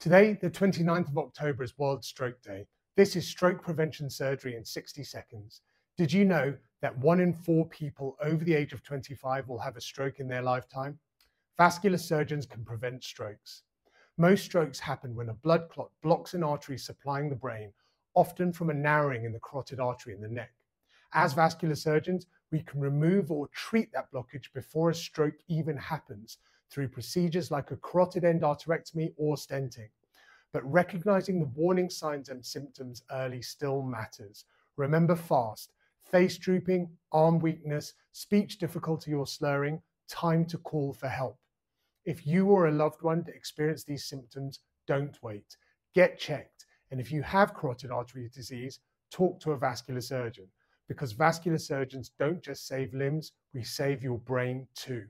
Today, the 29th of October, is World Stroke Day. This is stroke prevention surgery in 60 seconds. Did you know that one in four people over the age of 25 will have a stroke in their lifetime? Vascular surgeons can prevent strokes. Most strokes happen when a blood clot blocks an artery supplying the brain, often from a narrowing in the carotid artery in the neck. As vascular surgeons, we can remove or treat that blockage before a stroke even happens through procedures like a carotid endarterectomy or stenting. But recognizing the warning signs and symptoms early still matters. Remember FAST, face drooping, arm weakness, speech difficulty or slurring, time to call for help. If you or a loved one experience these symptoms, don't wait. Get checked. And if you have carotid artery disease, talk to a vascular surgeon because vascular surgeons don't just save limbs, we save your brain too.